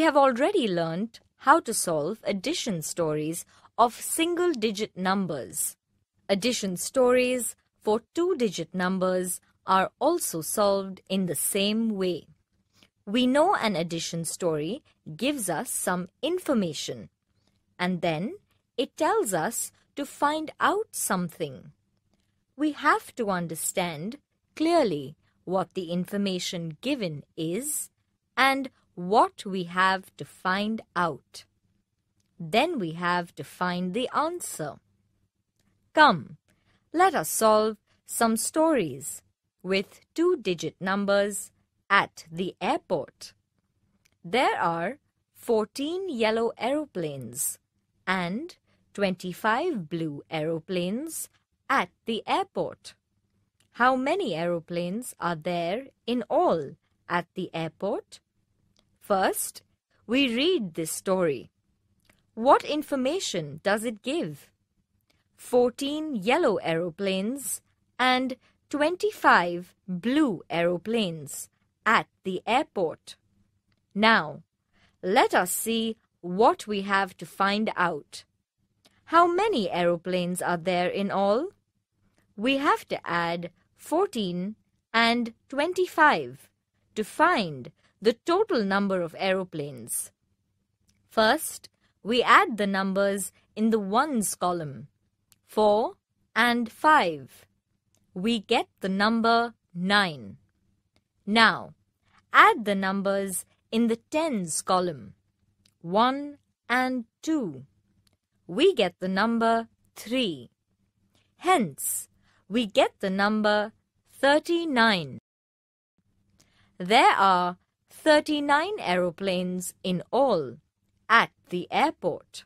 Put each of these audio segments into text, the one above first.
have already learnt how to solve addition stories of single-digit numbers. Addition stories for two-digit numbers are also solved in the same way. We know an addition story gives us some information and then it tells us to find out something. We have to understand clearly what the information given is and what we have to find out. Then we have to find the answer. Come, let us solve some stories with two-digit numbers at the airport. There are 14 yellow aeroplanes and 25 blue aeroplanes at the airport. How many aeroplanes are there in all at the airport? First, we read this story. What information does it give? 14 yellow aeroplanes and 25 blue aeroplanes at the airport. Now, let us see what we have to find out. How many aeroplanes are there in all? We have to add 14 and 25 to find the total number of aeroplanes. First, we add the numbers in the ones column, 4 and 5. We get the number 9. Now, add the numbers in the tens column, 1 and 2 we get the number 3. Hence, we get the number 39. There are 39 aeroplanes in all at the airport.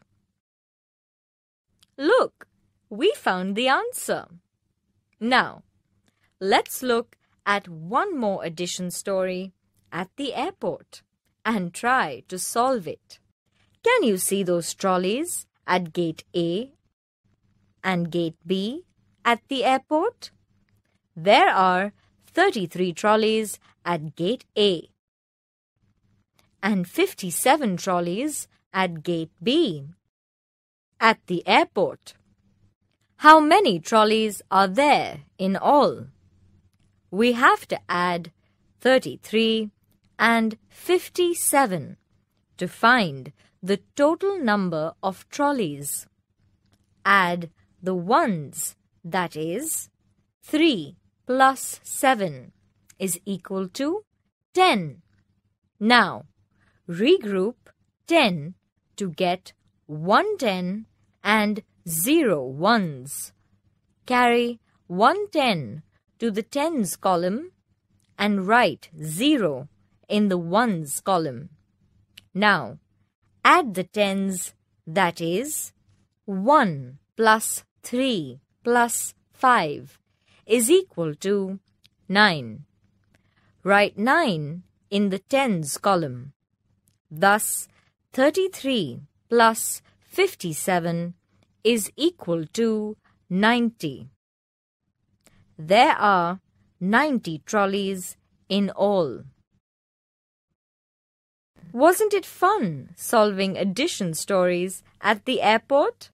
Look, we found the answer. Now, let's look at one more addition story at the airport and try to solve it. Can you see those trolleys at Gate A and Gate B at the airport? There are 33 trolleys at Gate A and 57 trolleys at Gate B at the airport. How many trolleys are there in all? We have to add 33 and 57 to find the total number of trolleys. Add the ones, that is, 3 plus 7 is equal to 10. Now, regroup 10 to get 110 and 0 ones. Carry 110 to the tens column and write 0 in the ones column. Now, Add the tens, that is, 1 plus 3 plus 5 is equal to 9. Write 9 in the tens column. Thus, 33 plus 57 is equal to 90. There are 90 trolleys in all. Wasn't it fun solving addition stories at the airport?